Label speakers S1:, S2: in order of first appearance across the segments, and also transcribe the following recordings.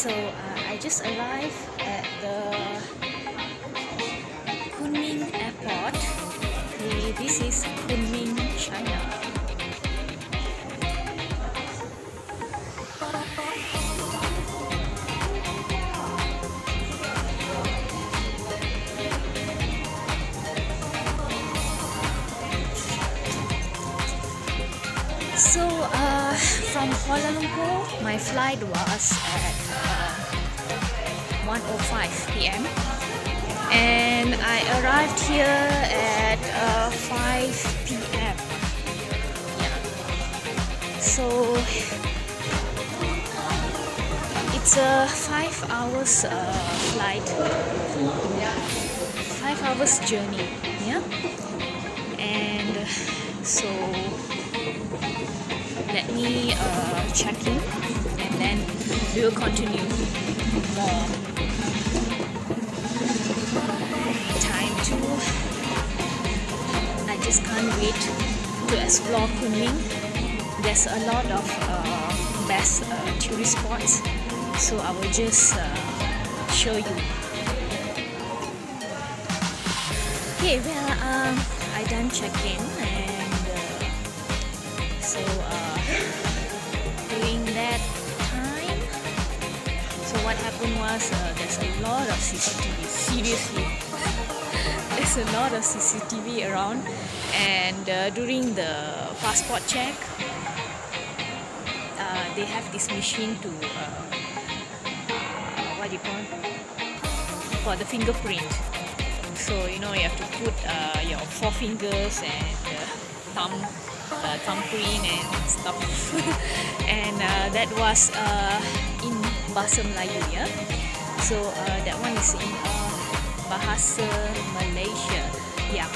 S1: So uh, I just arrived at the Kunming airport. This is Kunming, China. From Kuala Lumpur, my flight was at uh, 1:05 p.m. and I arrived here at uh, 5 p.m. Yeah. So it's a five hours uh, flight, five hours journey. Yeah, and so let me uh, check in and then we will continue more time to I just can't wait to explore Kunming. There's a lot of uh, best uh, tourist spots so I will just uh, show you. Okay well um, I done check-in and uh, so uh, during that time so what happened was uh, there's a lot of CCTV seriously. There's a lot of CCTV around. And uh, during the passport check uh, they have this machine to uh, uh, what do you call for the fingerprint. So you know you have to put uh, your four fingers and thumb uh, and stuff. And uh, that was uh, in Bahasa Melayu ya. So uh, that one is in uh, Bahasa Malaysia yeah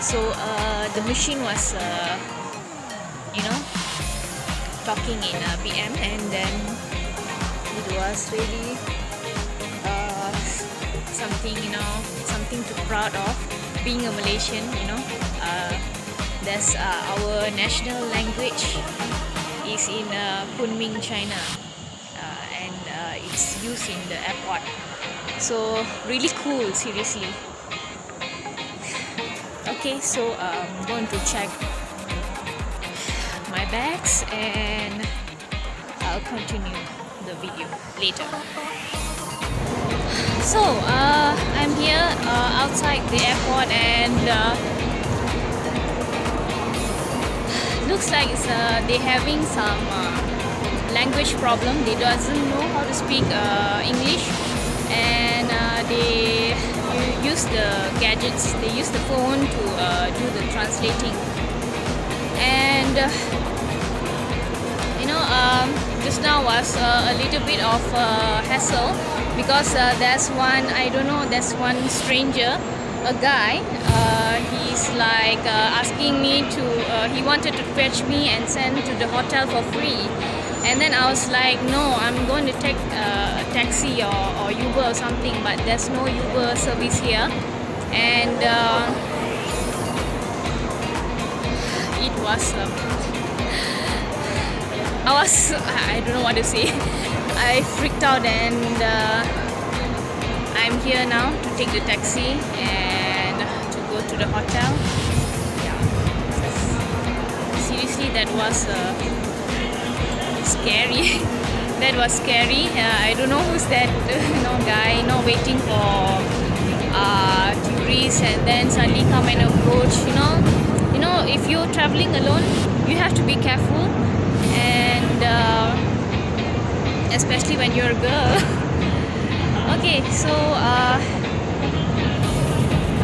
S1: so uh, the machine was uh, you know talking in uh, BM and then it was really uh, something you know something to proud of being a Malaysian you know uh, that's uh, our national language is in uh, Kunming China. Uh, and uh, it's used in the airport. So really cool seriously. Okay so I'm going to check my bags and I'll continue the video later. So uh, I'm here uh, outside the airport and looks like uh, they're having some uh, language problem. They doesn't know how to speak uh, English. And uh, they use the gadgets. They use the phone to uh, do the translating. And uh, you know um, just now was a little bit of hassle because there's one I don't know there's one stranger a guy he's like uh, asking me to uh, he wanted to fetch me and send to the hotel for free. And then I was like no I'm going to take uh, a taxi or, or Uber or something but there's no Uber service here. And it was um, I was I don't know what to say. I freaked out and uh, I'm here now to take the taxi and to the hotel. Yeah. Seriously that was uh, scary. That was scary. Uh, I don't know who's that you know guy you know waiting for uh, tourists and then suddenly come and approach you know. You know if you're traveling alone you have to be careful and uh, especially when you're a girl. Okay so uh,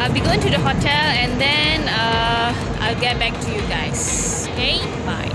S1: I'll be going to the hotel and then uh, I'll get back to you guys. Okay? Bye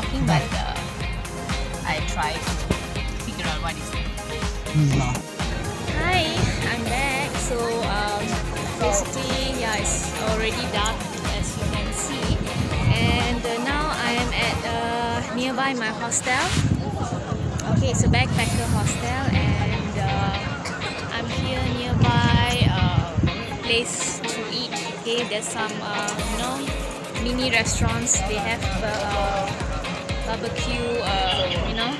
S1: talking, but uh, I try to figure out what he's saying. Hi, I'm back. So um, basically, yeah, it's already dark as you can see, and uh, now I am at uh, nearby my hostel. Okay, a backpacker hostel, and uh, I'm here nearby uh, place to eat. Okay, there's some uh, you know mini restaurants. They have uh, barbecue. Uh, you know,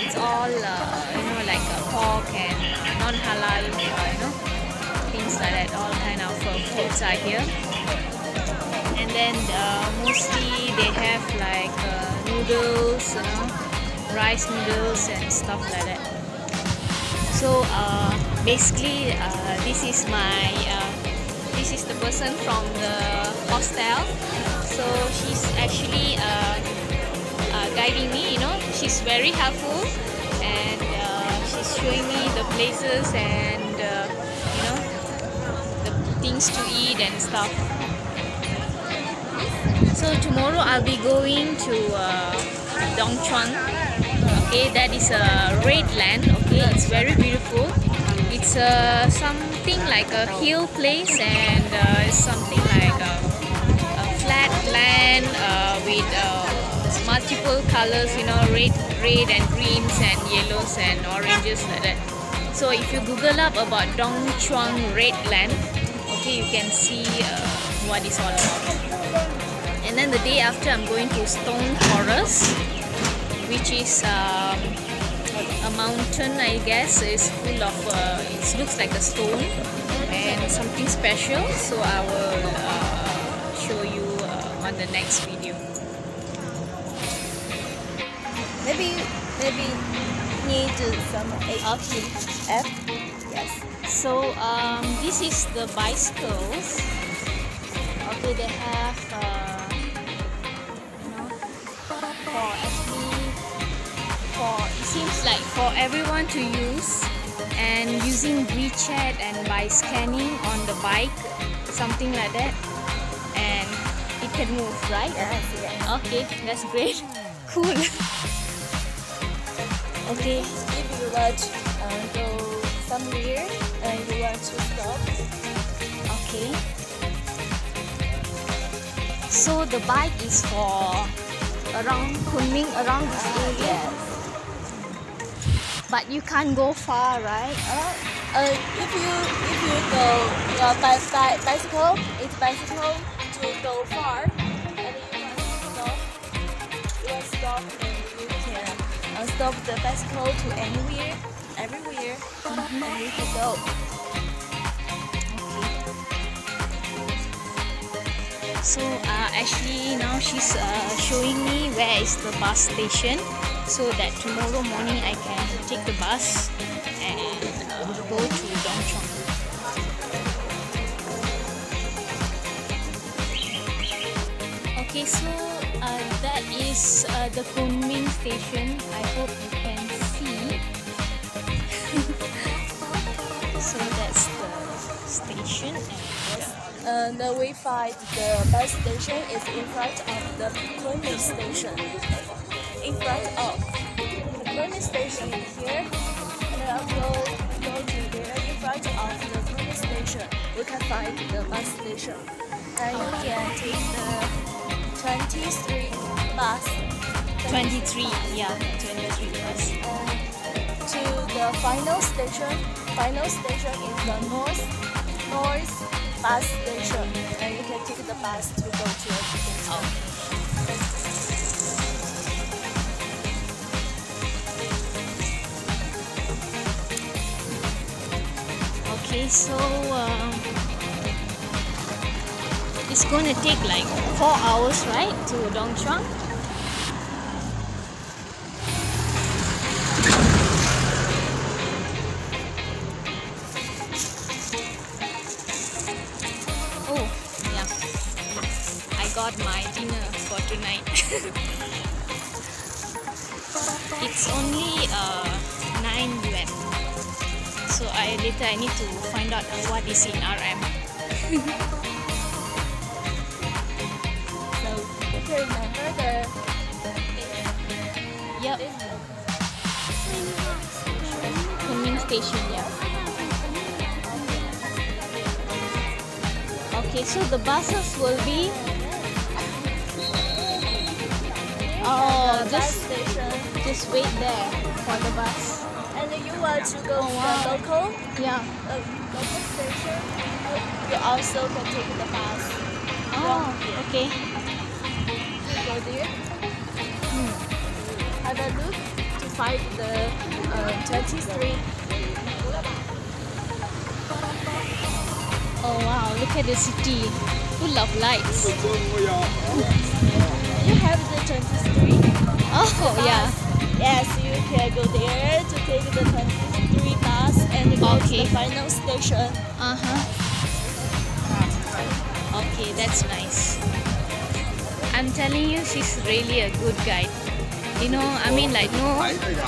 S1: it's all uh, you know like pork and non-halal. Uh, you know, things like that. All kind of uh, foods are here. And then mostly they have like noodles, you know, rice noodles and stuff like that. So basically, this is my this is the person from the hostel. So she's actually uh, guiding me. You know, she's very helpful and uh, she's showing me the places and uh, you know the things to eat and stuff. So tomorrow I'll be going to uh, Dongchuan. Okay, that is a red land. Okay, it's very beautiful. It's uh, something like a hill place and uh, something like a, a flat land uh, with uh, multiple colors. You know, red, red and greens and yellows and oranges like that. So if you Google up about dong Dongchuan Red Land, okay, you can see uh, what it's all about and then the day after I'm going to Stone Forest which is um, a mountain I guess it's full of uh, it looks like a stone and something special so I will uh, show you uh, on the next video
S2: Maybe maybe need some
S1: okay
S2: F. Yes.
S1: so um, this is the bicycles okay they have uh, you know for actually for it seems like for everyone to use and using WeChat and by scanning on the bike something like that and it can move right
S2: Yes. Yes.
S1: okay that's great cool okay
S2: If you want to uh, go somewhere and you want to stop,
S1: Okay. So the bike is for around Kunming, around this area.
S2: yes.
S1: But you can't go far, right?
S2: Uh, uh, if you if you go uh, by, by bicycle, it's bicycle to go far, and you want to stop, you want to stop, stop the bicycle to anywhere, everywhere, and you can go.
S1: So uh, actually now she's uh, showing me where is the bus station so that tomorrow morning I can take the bus and uh, go to Dongchuan. Okay, so uh, that is uh, the Kunming station. I hope you can see. so that's the station and uh,
S2: Uh, the bus station is in front of the Kunming station. In front of the Kunming station here, and then go go to there. In front of the Kunming station, you can find the bus station, and you can take the 23 bus
S1: 23, yeah, 23 bus.
S2: uh, to the final station. Final station is the north north bus station, and you can take the bus to go to your destination.
S1: Oh. Okay, so um, it's going to take like four hours, right, to Dongchuan? Oh, yeah. I got my dinner for tonight. it's only uh, 9 yuan. So I later I need to find out uh, what is in RM. station, yeah. Okay, so the buses will be. Oh, just just wait there for the bus.
S2: And you want to go
S1: Oh,
S2: to
S1: wow.
S2: the local,
S1: Yeah.
S2: uh, local station, uh, you also can take the bus.
S1: Oh, okay.
S2: Go there. Have a look to find the uh, 23.
S1: Oh wow, look at the city, full of lights.
S2: You have the 23.
S1: Oh yeah.
S2: Yes, you can go there to take the 23 bus and go to the final station.
S1: Uh huh. Okay, that's nice. I'm telling you, she's really a good guide. You know, I mean, like no,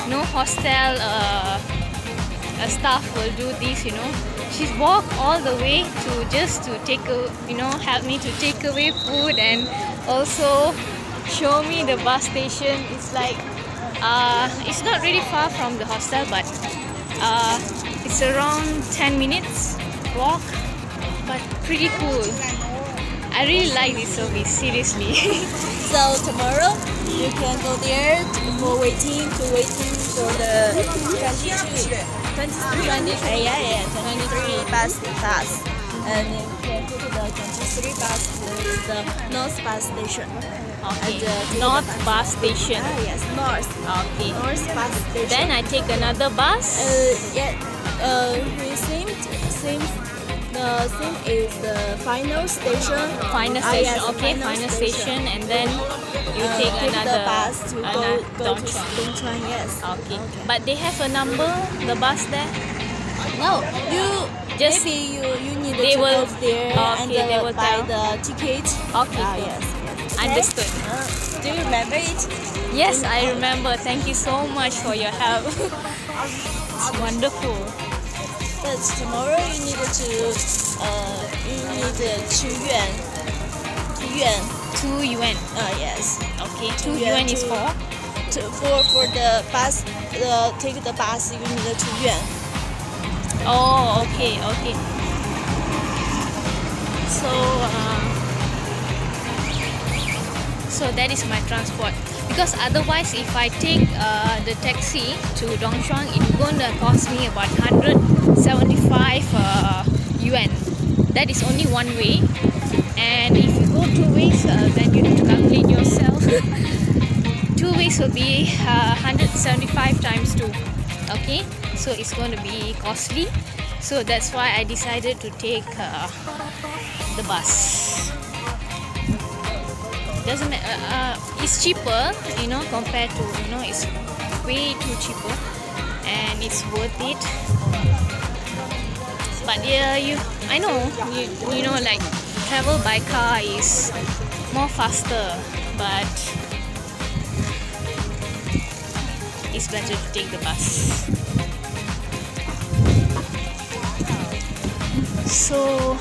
S1: no hostel uh, uh, staff will do this. You know, she's walked all the way to just to take a, you know, help me to take away food and also show me the bus station. It's like, uh, it's not really far from the hostel, but uh, it's around 10 minutes walk, but pretty cool. I really like this service, seriously.
S2: So tomorrow you can go there for waiting to waiting for the 22, 23, uh, yeah, yeah, 23 bus bus. And you can go to the 23 bus to the North Bus Station.
S1: okay.
S2: And, uh,
S1: North bus station.
S2: Ah, yes, North.
S1: Okay.
S2: North Bus Station.
S1: Then I take another bus.
S2: Uh, yeah, uh, we same, same, the same is the final station.
S1: final
S2: Ah,
S1: station.
S2: yes,
S1: okay, final station. and then you
S2: Uh,
S1: take another
S2: the bus to go,
S1: another
S2: go to
S1: Dongchuan.
S2: Yes.
S1: Okay. But they have a number, the bus there.
S2: No, you
S1: Just-
S2: maybe you you need
S1: They
S2: to
S1: will-
S2: go there
S1: Okay,
S2: and
S1: they
S2: uh,
S1: will
S2: buy
S1: tell.
S2: the ticket.
S1: Okay,
S2: Ah, yes. yes.
S1: Understood.
S2: Uh, do you remember it?
S1: Yes, I remember. Thank you so much for your help. it's wonderful.
S2: But tomorrow you need to, uh, you need to yuan. Yuan.
S1: Two yuan.
S2: Uh, yes.
S1: Okay. Two
S2: yuan,
S1: yuan is for.
S2: To, for for the bus, the take the bus you need two yuan.
S1: Oh, okay, okay. So, uh, so that is my transport. Because otherwise, if I take uh, the taxi to Dongchuan, it's gonna cost me about 175 uh, yuan. That is only one way. And if you go two ways, uh, then you have to calculate yourself. two ways will be uh, 175 times 2 okay so it's going to be costly so that's why i decided to take uh, the bus doesn't matter uh, uh, it's cheaper you know compared to you know it's way too cheaper and it's worth it but yeah you i know you, you know like travel by car is more faster but it's better to take the bus. So,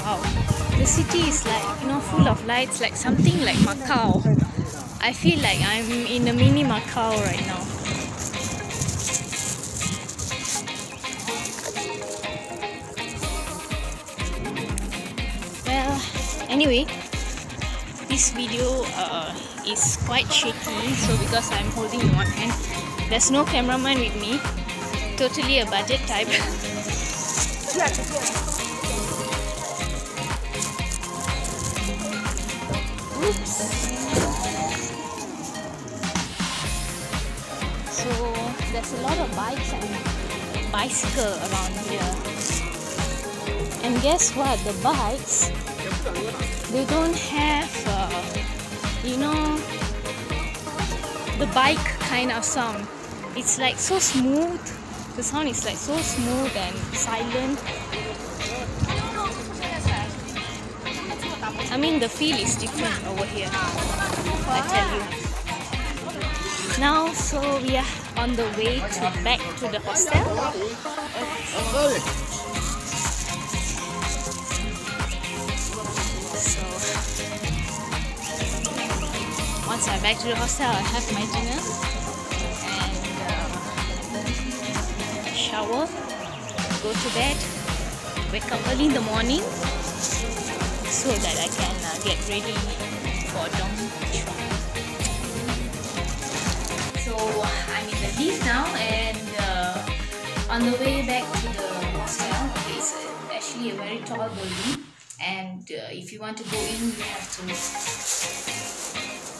S1: wow, the city is like you know full of lights, like something like Macau. I feel like I'm in a mini Macau right now. Well, anyway, this video uh, is quite shaky so because I'm holding in one hand there's no cameraman with me totally a budget type so there's a lot of bikes and bicycle around here. And guess what? The bikes they don't have uh, you know the bike kind of sound. It's like so smooth. The sound is like so smooth and silent i mean the feel is different over here i tell you. Now so we are on the way to back to the hostel. So once I'm back to the hostel, I have my dinner and uh, shower go to bed, wake up early in the morning so that I get ready for Dong Chuan. So I'm in the lift now and uh, on the way back to the hostel, okay, it's uh, actually a very tall building and uh, if you want to go in you have to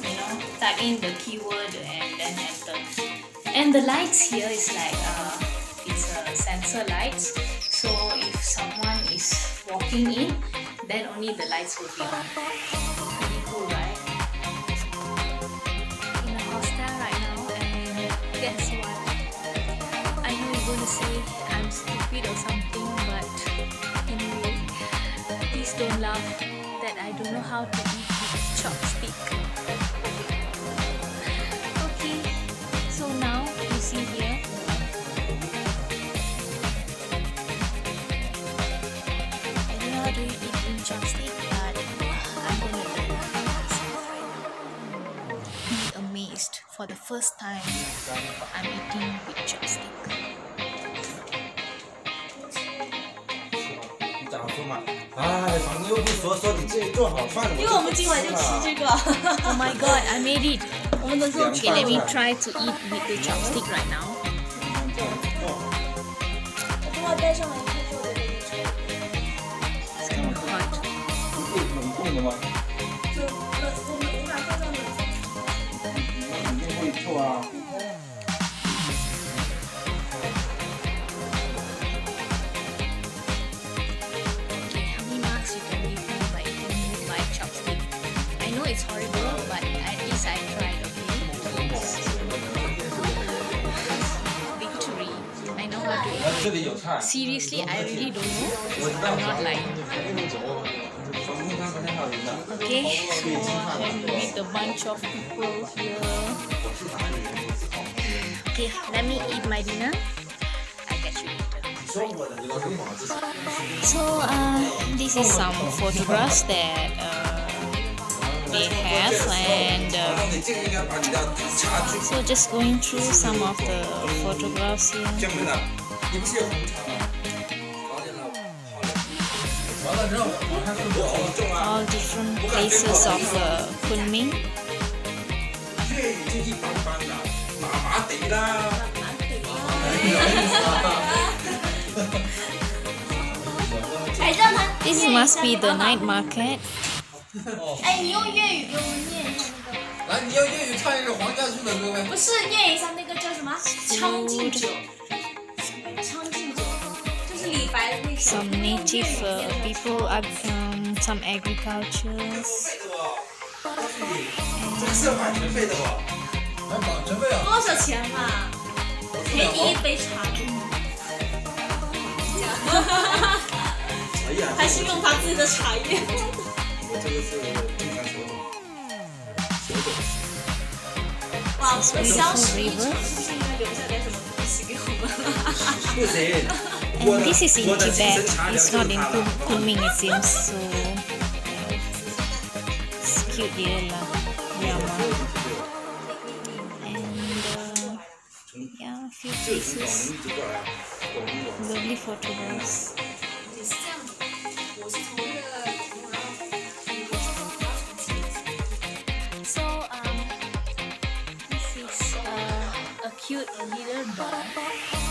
S1: you know type in the keyword and then enter and the lights here is like uh, it's a sensor lights so if someone is walking in then only the lights will be on. Pretty cool right? In a hostel right now and guess what? I know you're gonna say I'm stupid or something but anyway please don't laugh that I don't know how to eat with chopstick for the first time I'm eating with chopstick. Oh my god, I made it.
S2: Oh
S1: okay, let me try to eat with the chopstick right now.
S2: Oh, oh,
S1: it's kind of hot. how many marks you can by chopstick? I know it's horrible, but at least I tried, okay? Victory. I know what to
S3: do.
S1: Seriously, I really don't know. I'm not lying. Okay, so I'm going to meet a bunch of people here. Okay, let me eat my dinner. I catch you later. So, uh, this is some photographs that uh, they have, and uh, so just going through some of the photographs here. all different places of uh, Kunming. This must be the night market.
S2: 哎，你用粤语给我们念一下那个，
S4: 来，你要粤语唱一个黄家驹的歌呗。
S2: 不是念一下那个叫什么《将进酒》，《将进酒》就是李白的那首。
S1: Some native uh, people, ag- um, some agricultures.
S3: 这个是要版权费的吧？
S2: 多少钱嘛？赔你一杯茶。
S3: 哎呀，
S2: 还是用他自己的茶叶。
S3: 我这个是。
S2: 哇，我们消失一场，是不是应该留下点什么东西给我们？
S3: 不行
S1: ，And this is in
S3: 我的精
S1: Tibet.
S3: 神茶疗
S1: It's
S3: 就
S1: not
S3: 是
S1: in。Kunming, it seems. So it's cute lah. Myanmar. actually. Yeah, few
S3: pieces.
S1: Lovely photographs. So, um, this is uh, a cute little bar.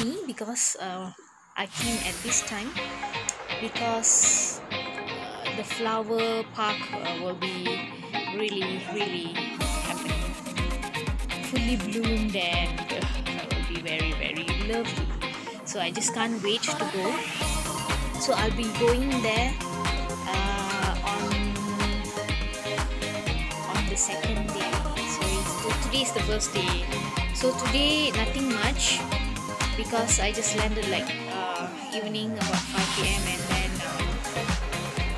S1: Me because uh, I came at this time because uh, the flower park uh, will be really really happening. Fully bloomed and uh, will be very very lovely. So I just can't wait to go. So I'll be going there uh, on on the second day. So today is the first day. So today nothing much because I just landed like uh, evening about 5 p.m. and then um,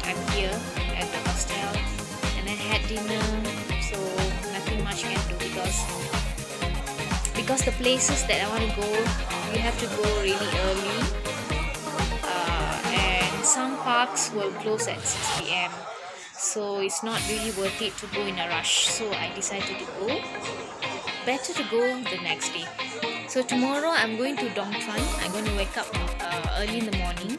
S1: I'm here at the hostel and I had dinner so nothing much can do because because the places that I want to go you have to go really early uh, and some parks will close at 6 p.m. so it's not really worth it to go in a rush so I decided to go better to go the next day so tomorrow I'm going to Dongchuan. I'm going to wake up uh, early in the morning.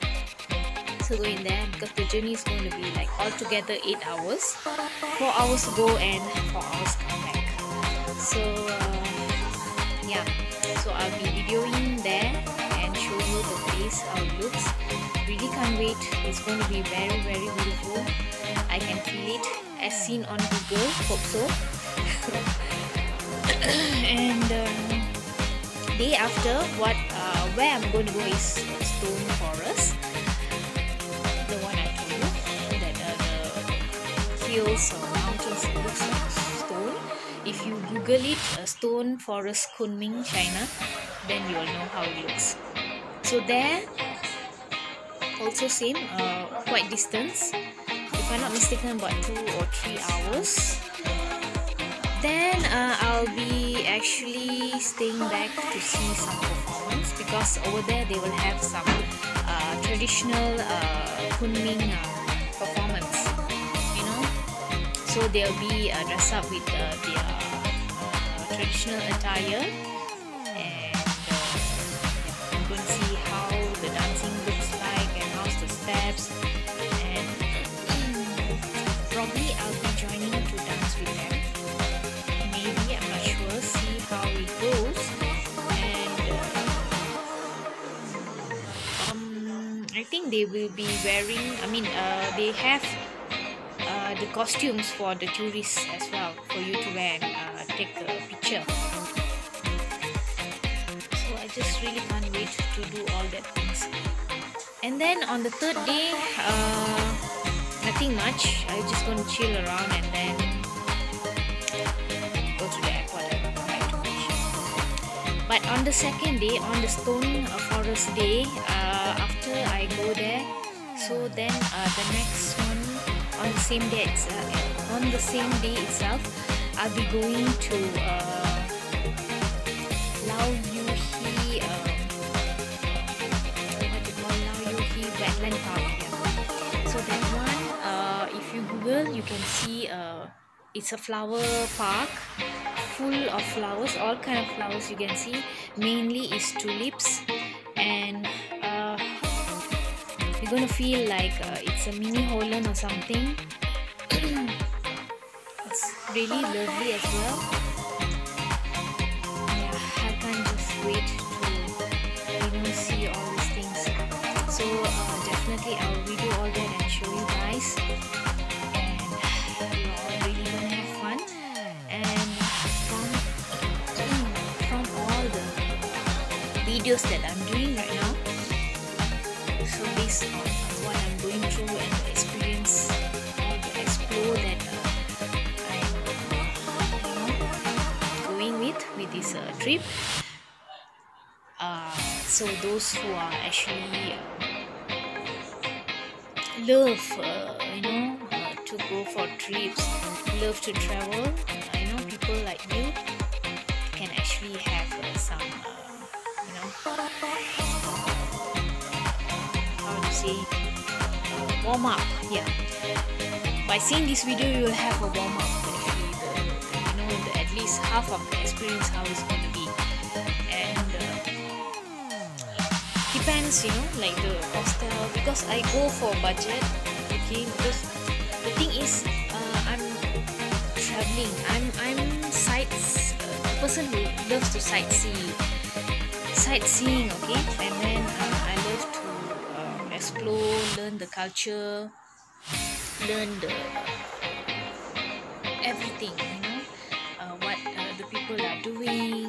S1: So in there because the journey is going to be like altogether 8 hours. 4 hours to go and 4 hours come back. So uh, yeah. So I'll be videoing there and show you the place how it looks. Really can't wait. It's going to be very very beautiful. I can feel it. As seen on Google hope so. And um, day after what uh, where I'm going to go is Stone Forest. The one I told you that uh, the hills or mountains looks like stone. If you google it uh, Stone Forest Kunming China then you'll know how it looks. So there also same uh, quite distance. If I'm not mistaken about two or three hours then uh, I'll be actually staying back to see some performance because over there they will have some uh, traditional uh, Kunming uh, performance you know? So they'll be uh, dressed up with uh, their traditional attire think they will be wearing I mean uh, they have uh, the costumes for the tourists as well for you to wear and uh, take a picture. So I just really can't wait to do all that things. And then on the third day uh, nothing much. I just gonna chill around and then go to the airport. But on the second day, on the Stone Forest day, after I go there, so then uh, the next one on the same day, it's, uh, on the same day itself, I'll be going to uh, Lao Yu He, um, what do you call Lao Yu He Wetland Park here. So that one, uh, if you Google, you can see. Uh, it's a flower park full of flowers all kind of flowers you can see mainly is tulips gonna feel like uh, it's a mini Holland or something. It's really lovely as well. Yeah I can't just wait to you know see all these things. So uh, definitely I'll video all that and show you guys. And you all really gonna have fun. And from from all the videos that I'm doing right now trip. Uh, so those who are actually uh, love uh, you know uh, to go for trips love to travel uh, you know people like you can actually have uh, some uh, you know how to say uh, warm up yeah. By seeing this video you will have a warm up actually. The, you know at least half of the experience how it's going depends you know like the hostel because I go for budget okay because the thing is uh, I'm traveling. I'm I'm sites uh, person who loves to sightsee sightseeing okay? And then uh, i love to um, explore learn the culture learn the everything you know? Uh, what uh, the people are doing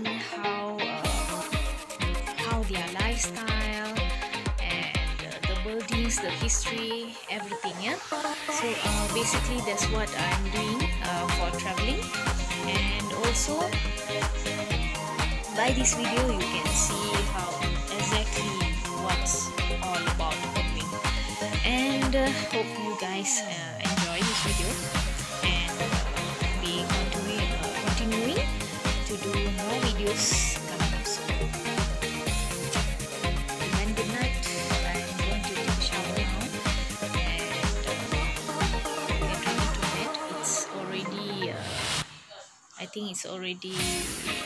S1: the history everything yeah? So uh, basically that's what i'm doing uh, for traveling. And also by this video you can see how exactly what's all about cooking and uh, hope you guys uh, enjoy this video. And uh, be continuing, uh, continuing to do more videos think it's already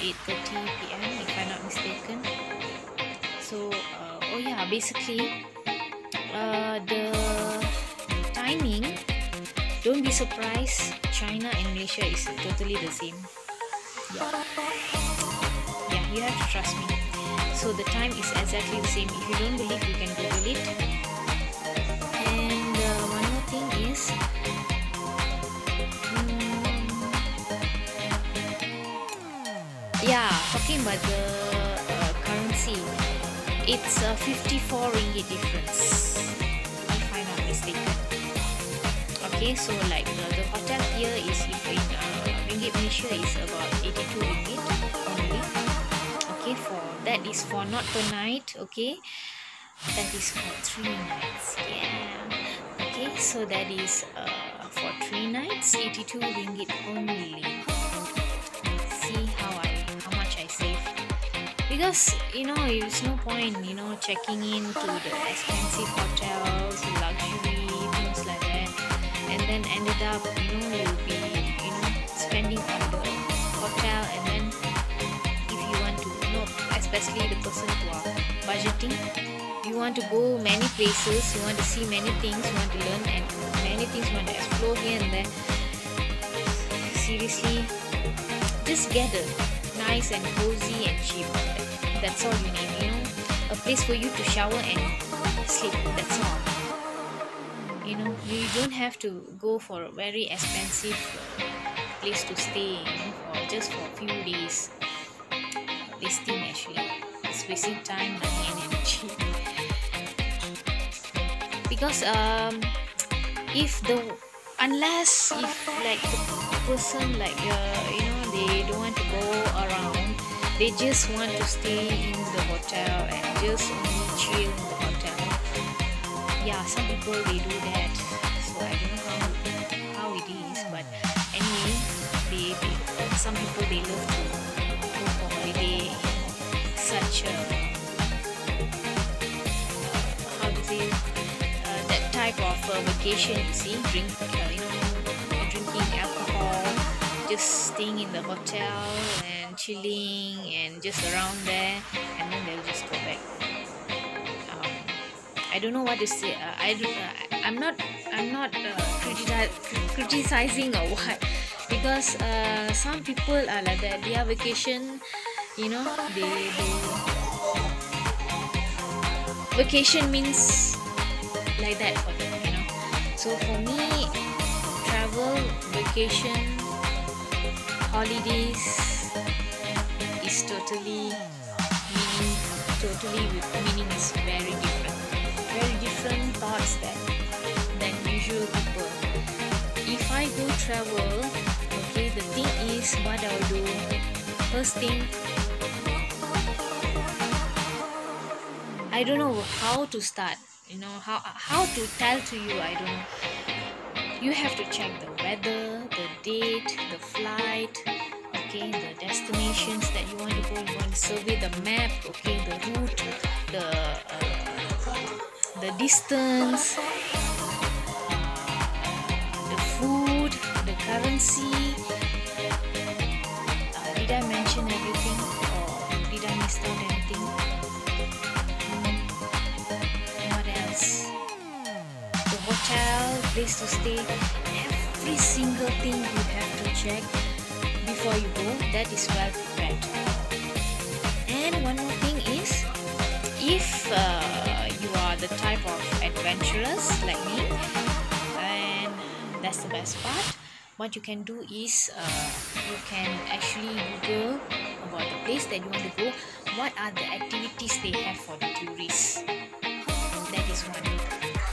S1: 8:30 p.m. if I'm not mistaken. So, uh, oh yeah, basically, uh, the timing. Don't be surprised. China and Malaysia is totally the same. Yeah, yeah, you have to trust me. So the time is exactly the same. If you don't believe, you can Google it. Talking about the uh, currency it's a 54 ringgit difference if i'm not mistaken. Okay so like the, the hotel here is if in uh, ringgit malaysia is about 82 ringgit only. Okay for that is for not per night okay? That is for three nights yeah. Okay so that is uh, for three nights 82 ringgit only because you know it's no point you know checking into the expensive hotels luxury things like that. And then ended up you know you'll be you know spending on the hotel. And then if you want to you know especially the person who are budgeting you want to go many places you want to see many things you want to learn and many things you want to explore here and there. Seriously just get a nice and cozy and cheap. That's all you need, you know. A place for you to shower and sleep. That's all. You know, you don't have to go for a very expensive uh, place to stay, you know, for just for a few days. Wasting actually. It's wasting time, money and energy. Because um if the unless if like the person like uh, you know they don't want to go around they just want to stay in the hotel and just only chill in the hotel. Yeah some people they do that. So i don't know how, how it is but anyway they, they some people they love to go for holiday such a how to say uh, that type of uh, vacation you see drink uh, you know drinking alcohol just staying in the hotel and chilling and just around there and then they'll just go back. Um, i don't know what to say uh, i don't uh, i'm not i'm not uh, criti- criticizing or what because uh, some people are like that. Their vacation you know they, they vacation means like that for them you know. So for me travel vacation holidays totally meaning totally meaning is very different very different thoughts that than usual people if i go travel okay the thing is what i'll do first thing I don't know how to start. You know how how to tell to you. I don't know. You have to check the weather, the date, the flight. Okay, the destinations that you want to go. You want to survey the map. Okay, the route, the uh, the distance, the food, the currency. Uh, did I mention everything, or did I miss out anything? what else the hotel place to stay every single thing you have to check before you go that is well prepared And one more thing is, if uh, you are the type of adventurous like me, and that's the best part, what you can do is uh, you can actually Google about the place that you want to go. What are the activities they have for the tourists? That is one.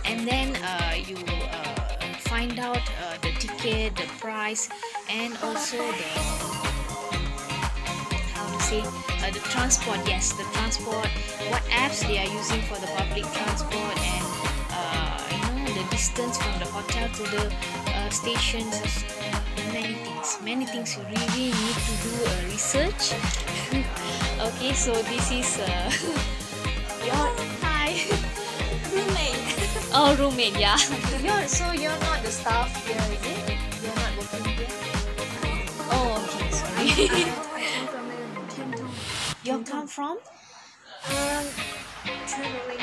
S1: And then uh, you uh, find out uh, the ticket, the price, and also the how to say uh, the transport. Yes, the transport. What apps they are using for the public transport, and uh, you know the distance from the hotel to the uh, stations. Many things. Many things you really need to do a research. okay, so this is uh, your hi
S2: Roommate.
S1: oh roommate. Yeah.
S2: You're, so you're not the staff here,
S1: you come from?
S2: Um, traveling.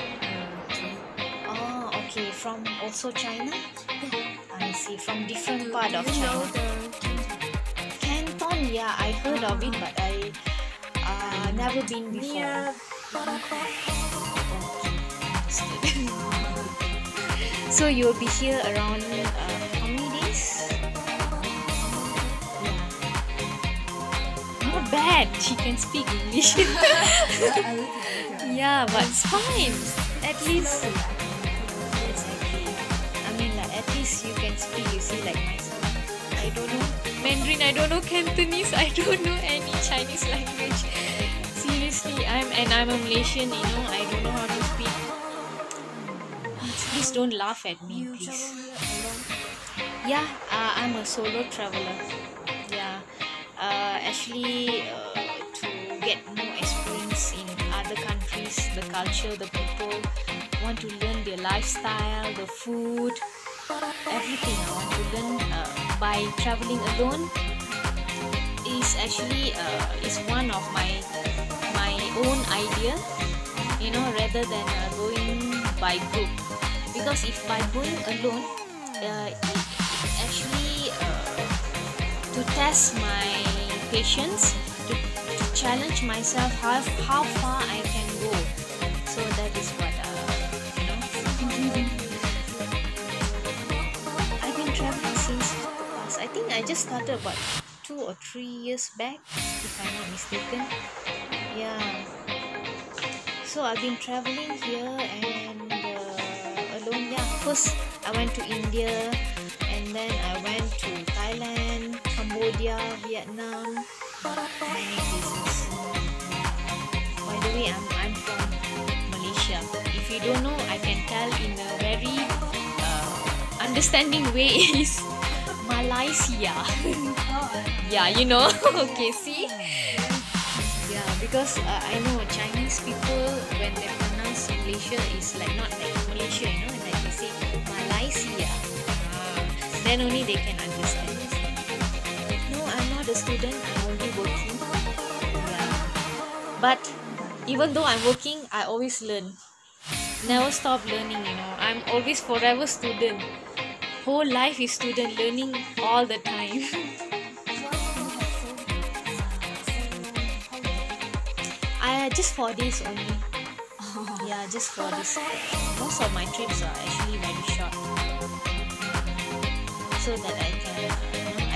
S1: Oh, okay. From also China? I see. From different part of China.
S2: Canton
S1: yeah, I heard of it, but I uh, never been before.
S2: Bangkok?
S1: So you'll be here around uh, bad. She can speak English. yeah, but it's fine. At least. Exactly. I mean, like at least you can speak. You see, like myself. I don't know Mandarin. I don't know Cantonese. I don't know any Chinese language. Seriously, I'm and I'm a Malaysian. You know, I don't know how to speak. Please don't laugh at me, please. Yeah, uh, I'm a solo traveler. Actually, uh, to get more experience in other countries, the culture, the people, want to learn their lifestyle, the food, everything. I want to learn uh, by traveling alone. Is actually uh, is one of my my own idea. You know, rather than going by group, because if by going alone, it actually to test my patience to, to challenge myself how, how far I can go. So that is what uh, you know. I've been traveling since the past I think I just started about two or three years back if I'm not mistaken. Yeah. So I've been traveling here and uh, alone. Yeah first I went to India and then I went to Thailand, Cambodia, Vietnam. By the way, I'm, I'm from Malaysia. If you don't know, I can tell in a very uh, understanding way is Malaysia. yeah, you know. okay, see? Yeah, because uh, I know Chinese people when they pronounce Malaysia is like not like Malaysia, you know, like they say Malaysia. Ah, then only they can understand. No, I'm not a student. I'm only working. Yeah, but even though I'm working, I always learn. Never stop learning. You know, I'm always forever student. Whole life is student learning all the time. I uh, just four days only. Yeah, just four days. Most of my trips are actually very short. So that I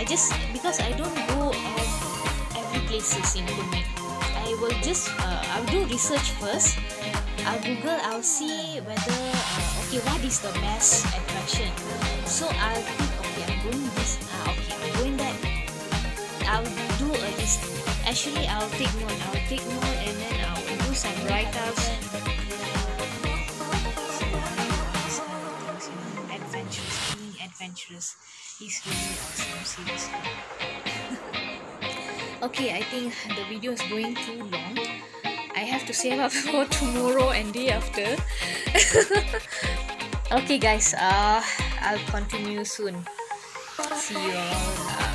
S1: just because I don't go ev- every places in Kunming. I will just uh, I'll do research first. I'll Google. I'll see whether uh, okay what is the best attraction. So I'll think okay I'm going this. Uh, okay I'm going that. I'll do a list. Actually, I'll take note. I'll take note and then I'll do some write-ups. Adventurous, being adventurous is really awesome. Seriously. okay, I think the video is going too long. I have to save up for tomorrow and day after. okay, guys. Uh, I'll continue soon. See you all.